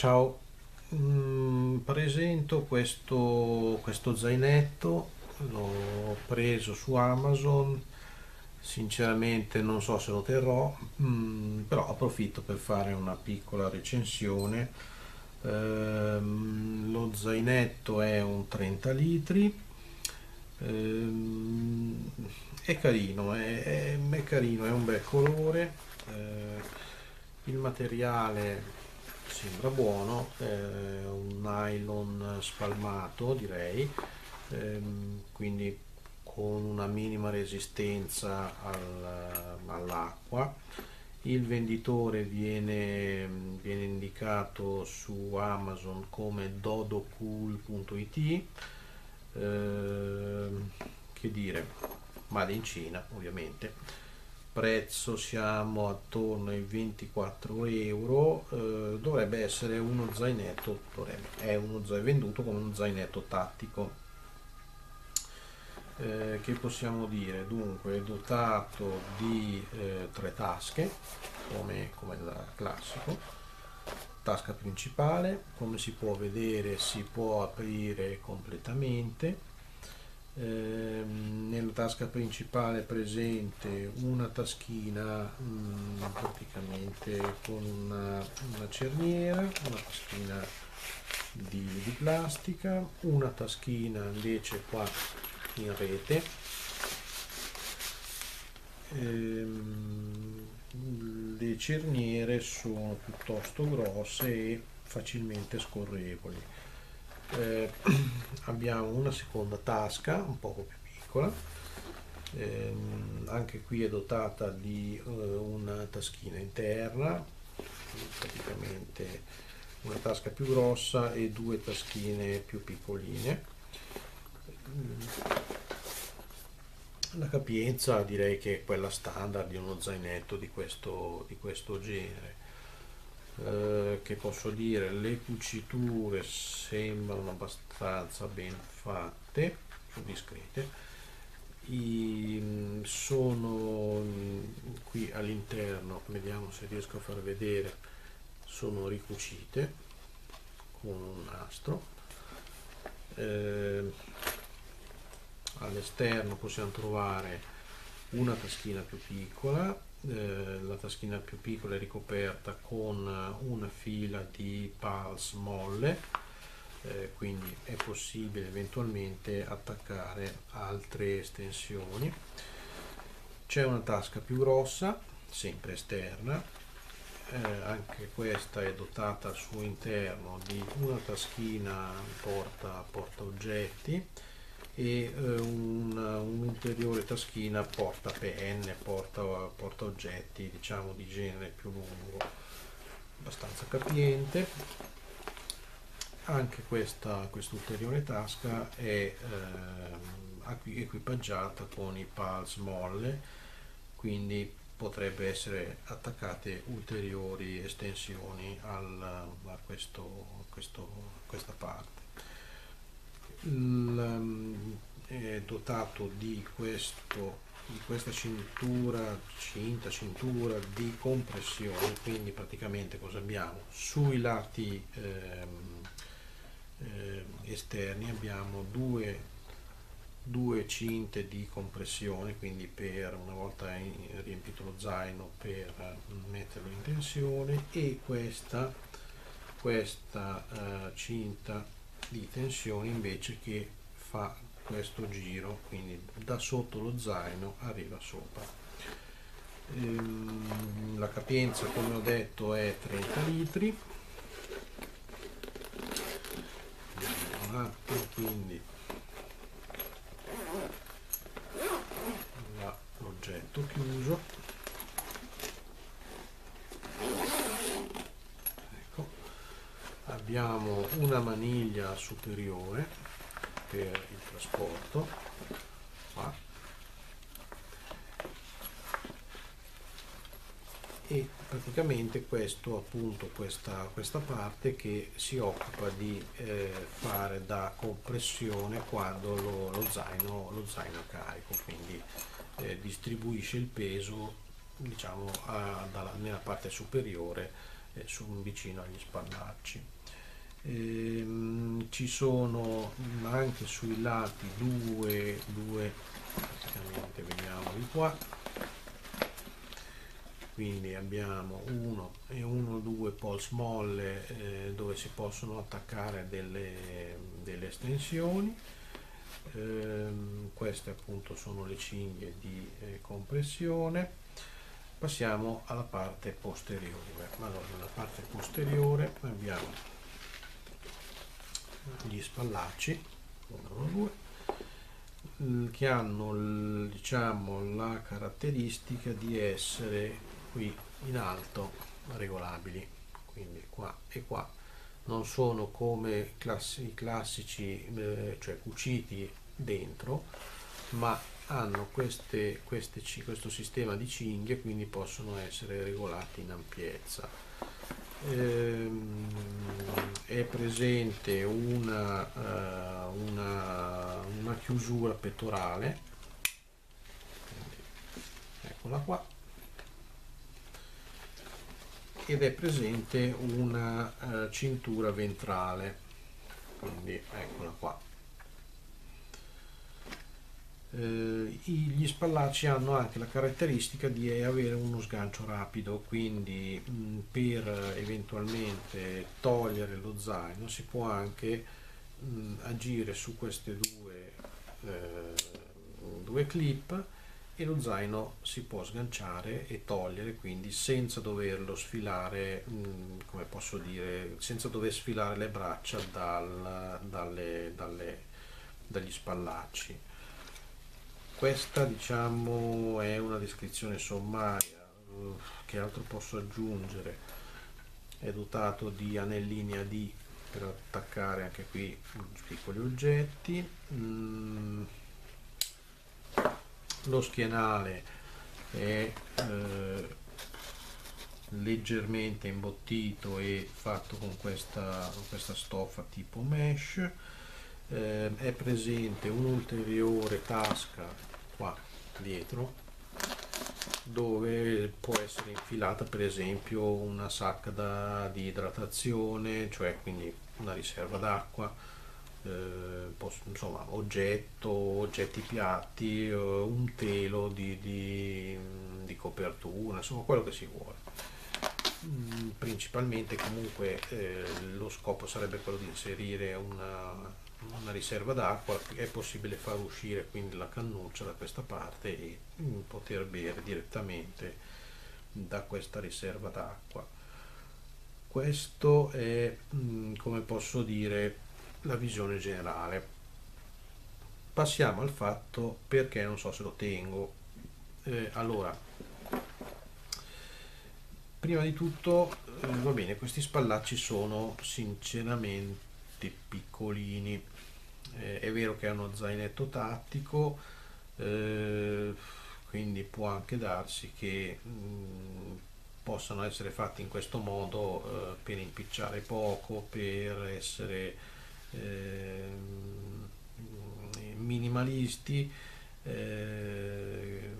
Ciao, mm, presento questo, questo zainetto, l'ho preso su Amazon, sinceramente non so se lo terrò, mm, però approfitto per fare una piccola recensione. Ehm, lo zainetto è un 30 litri, ehm, è carino, è, è, è carino, è un bel colore, eh, il materiale sembra buono, eh, un nylon spalmato direi, ehm, quindi con una minima resistenza al, all'acqua. Il venditore viene, viene, indicato su Amazon come dodocool.it, eh, che dire, made in Cina ovviamente prezzo siamo attorno ai 24 euro eh, dovrebbe essere uno zainetto dovrebbe, è uno zainetto venduto come uno zainetto tattico. Eh, che possiamo dire? Dunque è dotato di eh, tre tasche come, come da classico. Tasca principale come si può vedere si può aprire completamente eh, nella tasca principale presente una taschina mh, mm, praticamente con una, una, cerniera, una taschina di, di, plastica, una taschina invece qua in rete, ehm, le cerniere sono piuttosto grosse e facilmente scorrevoli eh, abbiamo una seconda tasca un poco più piccola. Eh, anche qui è dotata di eh, una taschina interna praticamente una tasca più grossa e due taschine più piccoline. La capienza direi che è quella standard di uno zainetto di questo, di questo genere eh, che posso dire le cuciture sembrano abbastanza ben fatte discrete. I, mm, sono mm, qui all'interno vediamo se riesco a far vedere sono ricucite con un nastro. Eh, all'esterno possiamo trovare una taschina più piccola eh, la taschina più piccola è ricoperta con una fila di pulse molle eh, quindi è possibile eventualmente attaccare altre estensioni. C'è una tasca più grossa sempre esterna eh, anche questa è dotata al suo interno di una taschina porta, porta oggetti e eh, un'ulteriore taschina porta penne, porta, porta oggetti diciamo di genere più lungo, abbastanza capiente. Anche questa ulteriore tasca è eh, equipaggiata con i pulse molle, quindi potrebbe essere attaccate ulteriori estensioni al, a questo, questo, questa parte è dotato di, questo, di questa cintura, cinta, cintura di compressione, quindi praticamente cosa abbiamo? Sui lati ehm, eh, esterni abbiamo due, due cinte di compressione, quindi per una volta riempito lo zaino per metterlo in tensione e questa, questa eh, cinta di tensione invece che fa questo giro quindi da sotto lo zaino arriva sopra. Ehm, la capienza come ho detto è 30 litri. Un attimo quindi l'oggetto chiuso abbiamo una maniglia superiore per il trasporto qua. e praticamente questo appunto questa, questa parte che si occupa di eh, fare da compressione quando lo, lo, zaino, lo zaino è carico quindi eh, distribuisce il peso diciamo a, dalla, nella parte superiore eh, su, vicino agli spallacci. Ehm, ci sono anche sui lati due, due praticamente vediamo di qua. Quindi abbiamo uno e uno due pulse molle eh, dove si possono attaccare delle, delle estensioni. Ehm, queste appunto sono le cinghie di eh, compressione. Passiamo alla parte posteriore. Allora nella parte posteriore abbiamo gli spallacci che hanno diciamo la caratteristica di essere qui in alto regolabili. Quindi qua e qua. Non sono come classi, i classici eh, cioè cuciti dentro ma hanno queste, queste, questo sistema di cinghie quindi possono essere regolati in ampiezza ehm, è presente una, uh, una, una chiusura pettorale. Eccola qua. Ed è presente una uh, cintura ventrale. Quindi eccola qua gli spallacci hanno anche la caratteristica di avere uno sgancio rapido quindi mh, per eventualmente togliere lo zaino si può anche mh, agire su queste due, eh, due clip e lo zaino si può sganciare e togliere quindi senza doverlo sfilare mh, come posso dire senza dover sfilare le braccia dal, dalle, dalle, dagli spallacci questa diciamo è una descrizione sommaria che altro posso aggiungere? È dotato di anellini AD per attaccare anche qui piccoli oggetti. Mm. lo schienale è eh, leggermente imbottito e fatto con questa, questa stoffa tipo mesh eh, è presente un'ulteriore tasca qua dietro dove può essere infilata per esempio una sacca da, di idratazione cioè quindi una riserva d'acqua eh, insomma oggetto oggetti piatti eh, un telo di, di, di, copertura insomma quello che si vuole. Mm, principalmente comunque eh, lo scopo sarebbe quello di inserire una una riserva d'acqua è possibile far uscire quindi la cannuccia da questa parte e poter bere direttamente da questa riserva d'acqua. Questo è mm, come posso dire la visione generale. Passiamo al fatto perché non so se lo tengo. Eh, allora prima di tutto eh, va bene questi spallacci sono sinceramente piccolini. Eh, è vero che è uno zainetto tattico eh, quindi può anche darsi che mh, mm, possano essere fatti in questo modo eh, per impicciare poco per essere ehm, minimalisti eh,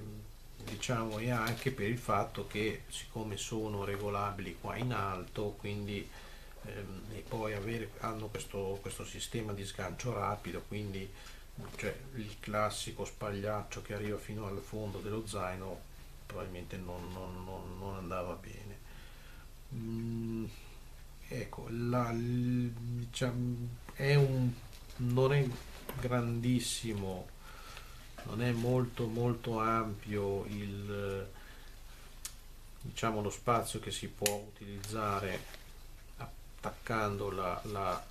diciamo e anche per il fatto che siccome sono regolabili qua in alto quindi ehm, e poi avere, hanno questo, questo sistema di sgancio rapido quindi cioè, il classico spagliaccio che arriva fino al fondo dello zaino probabilmente non, non, non, non andava bene. Mm, ecco la, diciamo, è un non è grandissimo non è molto molto ampio il diciamo lo spazio che si può utilizzare attaccando la, la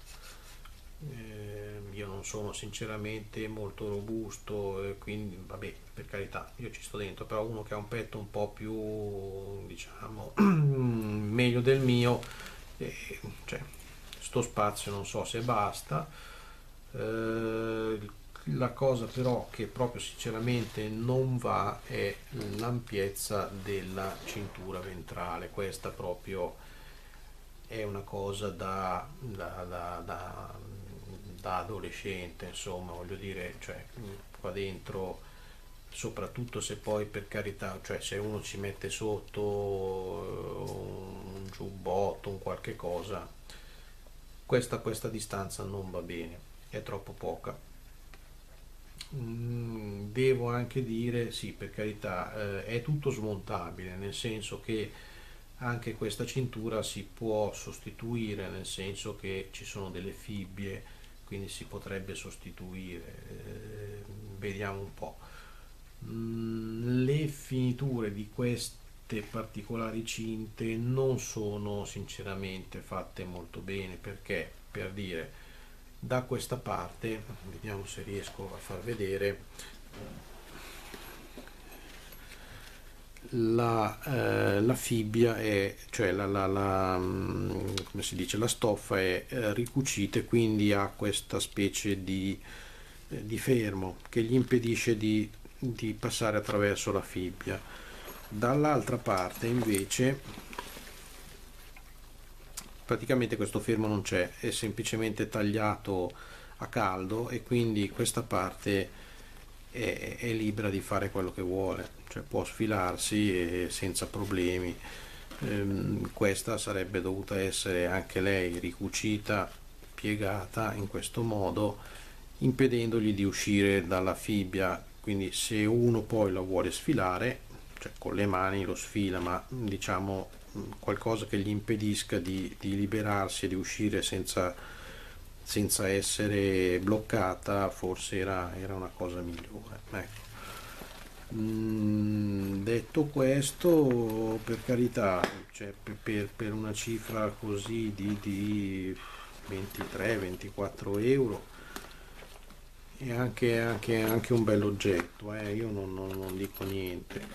eh, io non sono sinceramente molto robusto e quindi vabbè per carità io ci sto dentro però uno che ha un petto un po' più diciamo meglio del mio eh, cioè sto spazio non so se basta. Eh, la cosa però che proprio sinceramente non va è l'ampiezza della cintura ventrale questa proprio è una cosa da, da, da, da, adolescente, insomma, voglio dire, cioè, qua dentro, soprattutto se poi per carità, cioè se uno ci mette sotto giubbotto, un qualche cosa, questa, questa distanza non va bene, è troppo poca. Mm, devo anche dire, sì, per carità, eh, è tutto smontabile, nel senso che anche questa cintura si può sostituire, nel senso che ci sono delle fibbie, quindi si potrebbe sostituire, eh, vediamo un po'. Mm, le finiture di queste particolari cinte non sono sinceramente fatte molto bene perché per dire da questa parte vediamo se riesco a far vedere la, eh, la fibbia è cioè la, la, la, mm, come si dice la stoffa è eh, ricucita e quindi ha questa specie di, eh, di fermo che gli impedisce di di passare attraverso la fibbia. Dall'altra parte invece praticamente questo fermo non c'è è semplicemente tagliato a caldo e quindi questa parte è, è libera di fare quello che vuole cioè può sfilarsi senza problemi. Ehm, questa sarebbe dovuta essere anche lei ricucita piegata in questo modo impedendogli di uscire dalla fibbia. Quindi se uno poi lo vuole sfilare cioè con le mani lo sfila ma diciamo qualcosa che gli impedisca di, di liberarsi e di uscire senza, senza essere bloccata forse era, era una cosa migliore ecco. Mm, detto questo per carità cioè, per, per, una cifra così di, di 23-24 euro è anche, anche, anche un bel oggetto eh? io non, non, non dico niente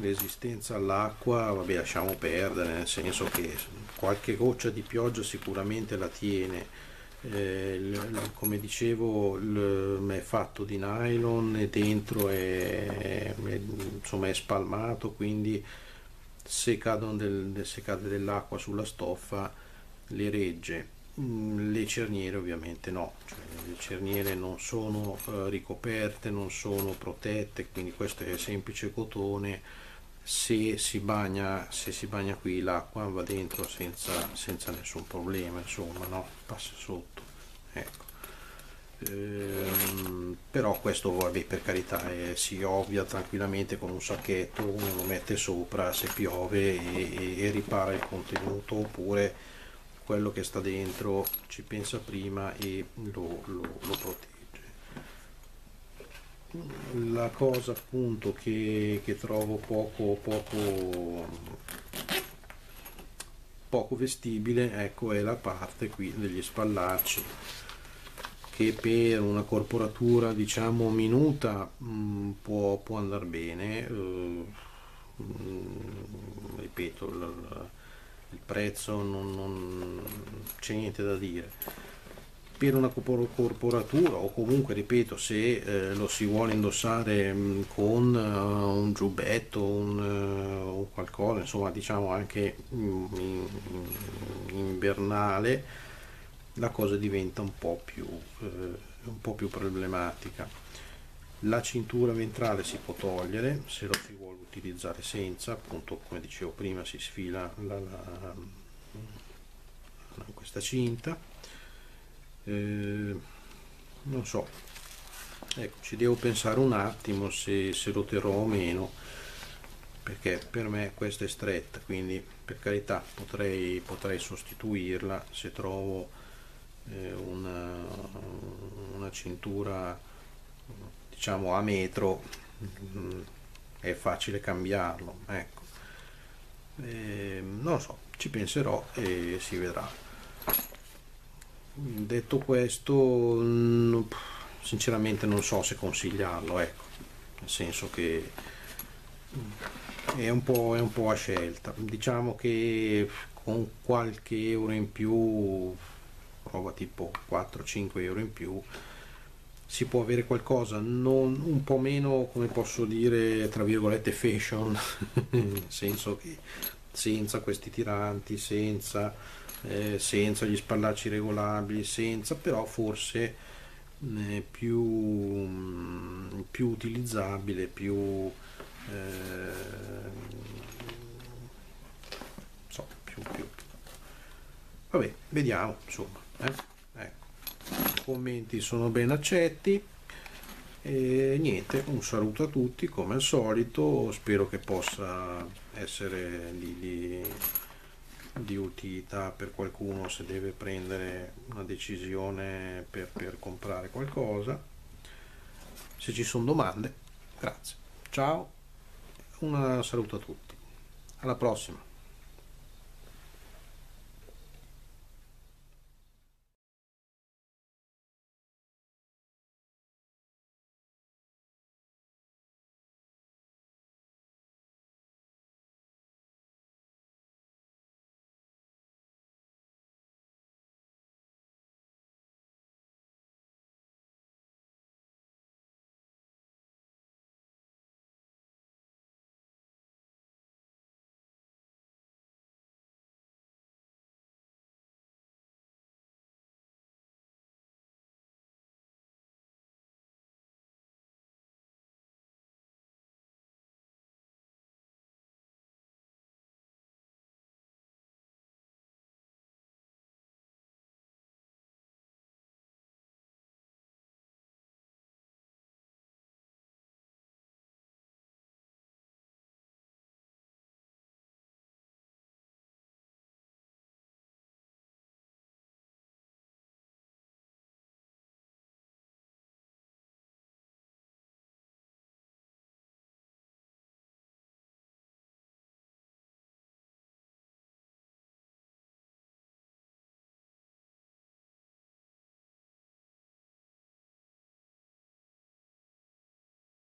resistenza all'acqua vabbè lasciamo perdere nel senso che qualche goccia di pioggia sicuramente la tiene. Eh, il, come dicevo il, è fatto di nylon e dentro è, è, insomma, è spalmato quindi se, del, se cade dell'acqua sulla stoffa le regge. Mm, le cerniere ovviamente no, cioè, le cerniere non sono eh, ricoperte, non sono protette, quindi questo è semplice cotone, se si bagna, se si bagna qui l'acqua va dentro senza, senza nessun problema, insomma, no? passa sotto. Ecco. Ehm, però questo vabbè, per carità eh, si ovvia tranquillamente con un sacchetto, uno lo mette sopra se piove e, e, e ripara il contenuto oppure quello che sta dentro ci pensa prima e lo, lo, lo protegge la cosa appunto che, che trovo poco, poco, poco vestibile ecco è la parte qui degli spallacci che per una corporatura diciamo minuta mh, mm, può, può andare bene eh, ripeto la, il prezzo non, non c'è niente da dire per una corporatura o comunque ripeto se eh, lo si vuole indossare mh, con uh, un giubbetto un, uh, qualcosa insomma diciamo anche mh, in, invernale la cosa diventa un po' più, eh, un po' più problematica. La cintura ventrale si può togliere se lo si vuole utilizzare senza appunto come dicevo prima si sfila la, la, questa cinta eh, non so. Ecco ci devo pensare un attimo se, se lo terrò o meno perché per me questa è stretta quindi per carità potrei, potrei sostituirla se trovo eh, una, una cintura diciamo a metro è facile cambiarlo ecco. E, non so ci penserò e si vedrà detto questo sinceramente non so se consigliarlo ecco. Nel senso che è un po', è un po a scelta. Diciamo che con qualche euro in più prova tipo 4-5 euro in più si può avere qualcosa. Non, un po' meno, come posso dire, tra virgolette fashion, nel senso che senza questi tiranti, senza, eh, senza gli spallacci regolabili, senza, però forse eh, più, mm, più, utilizzabile, più, eh, so, più, più, Vabbè, vediamo, insomma. Eh. Ecco. I commenti sono ben accetti. E niente, un saluto a tutti come al solito, spero che possa essere di, di di utilità per qualcuno se deve prendere una decisione per, per comprare qualcosa. Se ci sono domande grazie. Ciao un saluto a tutti. Alla prossima